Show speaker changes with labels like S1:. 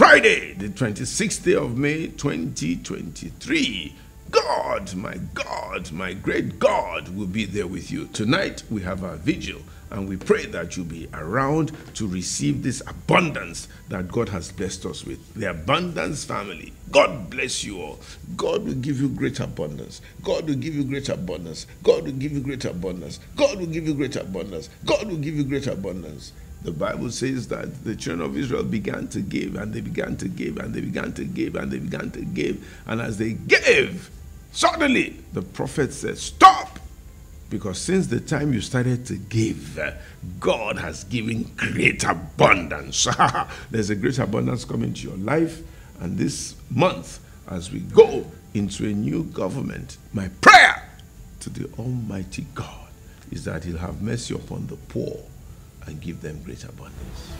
S1: Friday, the 26th day of May 2023. God, my God, my great God will be there with you. Tonight we have our vigil and we pray that you'll be around to receive this abundance that God has blessed us with. The abundance family. God bless you all. God will give you great abundance. God will give you great abundance. God will give you great abundance. God will give you great abundance. God will give you great abundance. The Bible says that the children of Israel began to give and they began to give and they began to give and they began to give. And as they gave, suddenly the prophet said, Stop! Because since the time you started to give, God has given great abundance. There's a great abundance coming to your life. And this month, as we go into a new government, my prayer to the Almighty God is that He'll have mercy upon the poor and give them great abundance.